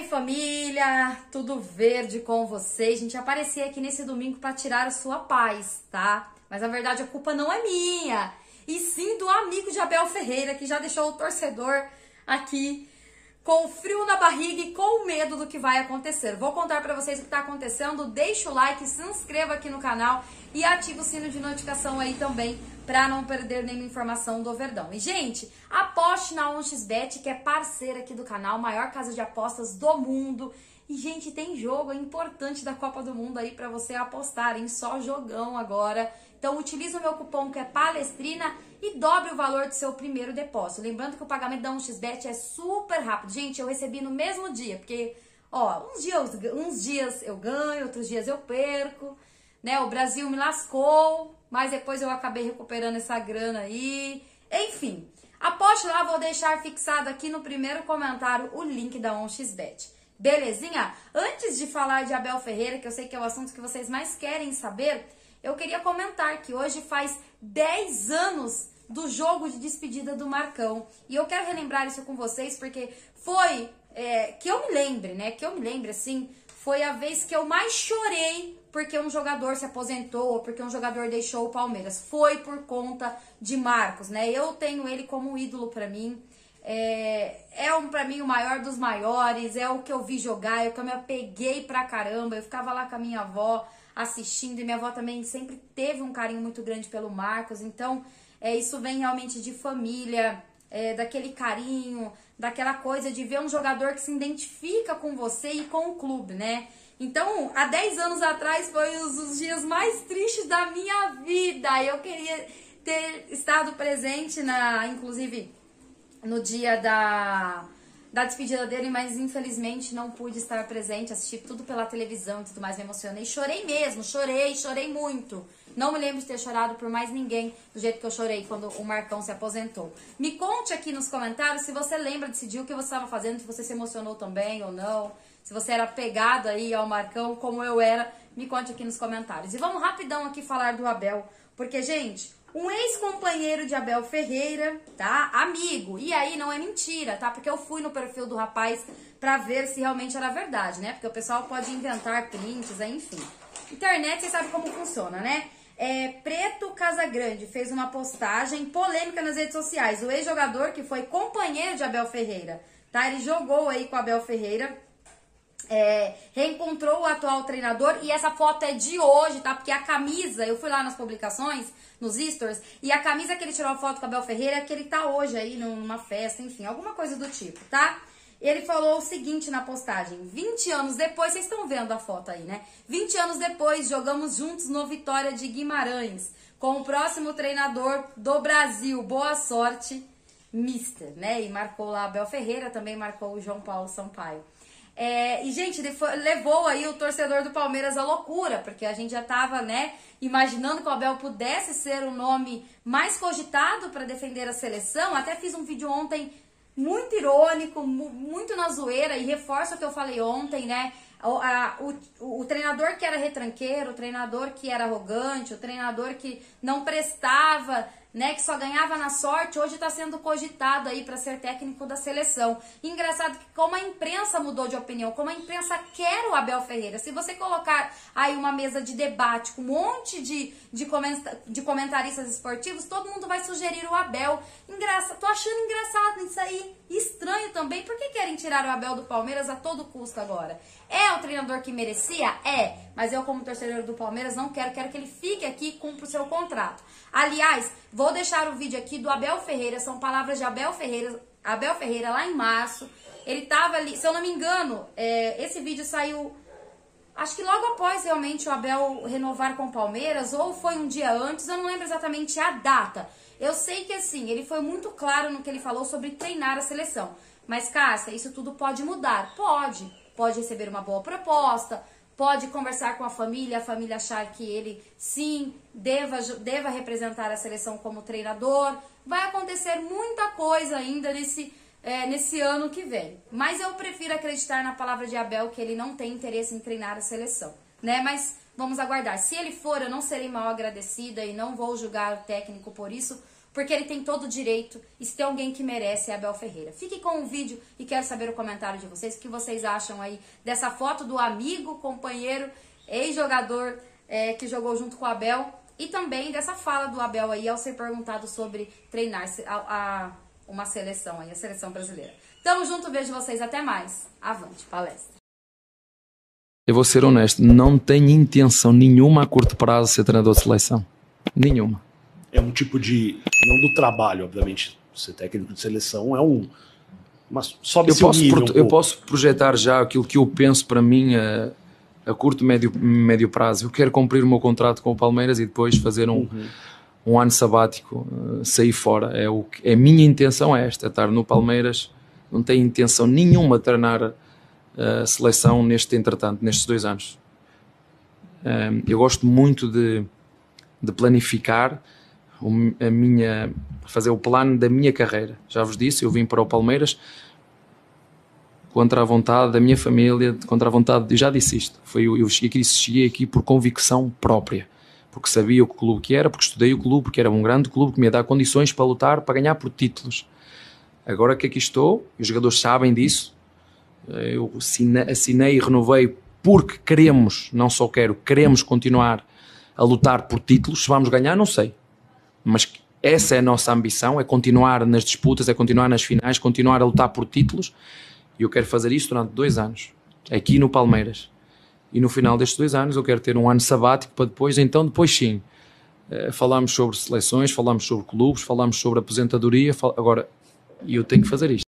aí, família? Tudo verde com vocês? A gente aparecer aqui nesse domingo para tirar a sua paz, tá? Mas na verdade a culpa não é minha, e sim do amigo de Abel Ferreira que já deixou o torcedor aqui com frio na barriga e com medo do que vai acontecer. Vou contar para vocês o que está acontecendo. Deixa o like, se inscreva aqui no canal e ativa o sino de notificação aí também para não perder nenhuma informação do Verdão. E gente, aposte na 1xBet, que é parceira aqui do canal, maior casa de apostas do mundo. E gente, tem jogo importante da Copa do Mundo aí para você apostar, em só jogão agora. Então utilize o meu cupom que é Palestrina e dobre o valor do seu primeiro depósito. Lembrando que o pagamento da 1xBet é super rápido. Gente, eu recebi no mesmo dia, porque, ó, uns dias, uns dias eu ganho, outros dias eu perco, né? O Brasil me lascou, mas depois eu acabei recuperando essa grana aí. Enfim, aposte lá, vou deixar fixado aqui no primeiro comentário o link da 1xBet. Belezinha? Antes de falar de Abel Ferreira, que eu sei que é o assunto que vocês mais querem saber, eu queria comentar que hoje faz 10 anos do jogo de despedida do Marcão. E eu quero relembrar isso com vocês porque foi é, que eu me lembre, né? Que eu me lembre assim, foi a vez que eu mais chorei porque um jogador se aposentou ou porque um jogador deixou o Palmeiras. Foi por conta de Marcos, né? Eu tenho ele como ídolo para mim. É, é um para mim o maior dos maiores, é o que eu vi jogar, é o que eu me apeguei pra caramba. Eu ficava lá com a minha avó assistindo e minha avó também sempre teve um carinho muito grande pelo Marcos. Então, é, isso vem realmente de família, é, daquele carinho, daquela coisa de ver um jogador que se identifica com você e com o clube, né? Então, há 10 anos atrás foi os, os dias mais tristes da minha vida. Eu queria ter estado presente na, inclusive, no dia da da despedida dele, mas infelizmente não pude estar presente, assisti tudo pela televisão e tudo mais, me emocionei. Chorei mesmo, chorei, chorei muito. Não me lembro de ter chorado por mais ninguém do jeito que eu chorei quando o Marcão se aposentou. Me conte aqui nos comentários se você lembra desse dia, o que você estava fazendo, se você se emocionou também ou não. Se você era pegado aí ao Marcão, como eu era, me conte aqui nos comentários. E vamos rapidão aqui falar do Abel, porque, gente, um ex-companheiro de Abel Ferreira, tá? Amigo. E aí não é mentira, tá? Porque eu fui no perfil do rapaz pra ver se realmente era verdade, né? Porque o pessoal pode inventar prints, enfim. Internet, vocês sabem como funciona, né? É, Preto Casagrande fez uma postagem polêmica nas redes sociais. O ex-jogador que foi companheiro de Abel Ferreira, tá? Ele jogou aí com Abel Ferreira é, reencontrou o atual treinador e essa foto é de hoje, tá? Porque a camisa, eu fui lá nas publicações, nos stories, e a camisa que ele tirou a foto com a Bel Ferreira é que ele tá hoje aí numa festa, enfim, alguma coisa do tipo, tá? Ele falou o seguinte na postagem: 20 anos depois, vocês estão vendo a foto aí, né? 20 anos depois, jogamos juntos no Vitória de Guimarães, com o próximo treinador do Brasil. Boa sorte, Mister, né? E marcou lá a Bel Ferreira, também marcou o João Paulo Sampaio. É, e, gente, levou aí o torcedor do Palmeiras à loucura, porque a gente já tava, né, imaginando que o Abel pudesse ser o nome mais cogitado para defender a seleção. Até fiz um vídeo ontem muito irônico, muito na zoeira, e reforço o que eu falei ontem, né? O, a, o, o, treinador que era retranqueiro, o treinador que era arrogante, o treinador que não prestava né, que só ganhava na sorte, hoje está sendo cogitado aí para ser técnico da seleção. engraçado que como a imprensa mudou de opinião, como a imprensa quer o Abel Ferreira, se você colocar aí uma mesa de debate com um monte de, de, de comentaristas esportivos, todo mundo vai sugerir o Abel. Engraçado, tô achando engraçado isso aí, estranho também. Por que querem tirar o Abel do Palmeiras a todo custo agora? É o treinador que merecia? É, mas eu como torcedor do Palmeiras não quero, quero que ele fique aqui e cumpra o seu contrato. Aliás, Vou deixar o vídeo aqui do Abel Ferreira, são palavras de Abel Ferreira, Abel Ferreira lá em março. Ele tava ali, se eu não me engano, é, esse vídeo saiu, acho que logo após realmente o Abel renovar com o Palmeiras, ou foi um dia antes, eu não lembro exatamente a data. Eu sei que assim, ele foi muito claro no que ele falou sobre treinar a seleção. Mas, Cássia, isso tudo pode mudar? Pode. Pode receber uma boa proposta, pode conversar com a família, a família achar que ele sim deva, deva representar a seleção como treinador. Vai acontecer muita coisa ainda nesse, é, nesse ano que vem. Mas eu prefiro acreditar na palavra de Abel que ele não tem interesse em treinar a seleção. Né? Mas vamos aguardar. Se ele for, eu não serei mal agradecida e não vou julgar o técnico por isso, porque ele tem todo o direito. E se tem alguém que merece é Abel Ferreira. Fique com o vídeo e quero saber o comentário de vocês. O que vocês acham aí dessa foto do amigo, companheiro, ex-jogador é, que jogou junto com o Abel. E também dessa fala do Abel aí ao ser perguntado sobre treinar a, a uma seleção aí, a seleção brasileira. Tamo junto, vejo vocês até mais. Avante, palestra. Eu vou ser honesto, não tenho intenção nenhuma a curto prazo de ser treinador de seleção. Nenhuma. É um tipo de. Não do trabalho, obviamente. Ser técnico de seleção é um. Mas sobe eu posso, um eu posso projetar já aquilo que eu penso para mim a, a curto, médio, médio prazo. Eu quero cumprir o meu contrato com o Palmeiras e depois fazer um, uhum. um ano sabático, uh, sair fora. É, o, é a minha intenção é esta, é estar no Palmeiras. Não tenho intenção nenhuma de treinar a seleção neste entretanto, nestes dois anos. Um, eu gosto muito de, de planificar a minha, fazer o plano da minha carreira. Já vos disse, eu vim para o Palmeiras contra a vontade da minha família, contra a vontade, eu já disse isto, foi, eu cheguei aqui, cheguei aqui por convicção própria, porque sabia o que clube que era, porque estudei o clube, porque era um grande clube que me ia dar condições para lutar, para ganhar por títulos. Agora que aqui estou, os jogadores sabem disso, eu assinei e renovei porque queremos, não só quero, queremos continuar a lutar por títulos. Se vamos ganhar, não sei. Mas essa é a nossa ambição, é continuar nas disputas, é continuar nas finais, continuar a lutar por títulos. E eu quero fazer isso durante dois anos, aqui no Palmeiras. E no final destes dois anos eu quero ter um ano sabático para depois, então depois sim, eh, falamos sobre seleções, falamos sobre clubes, falamos sobre aposentadoria, agora eu tenho que fazer isto.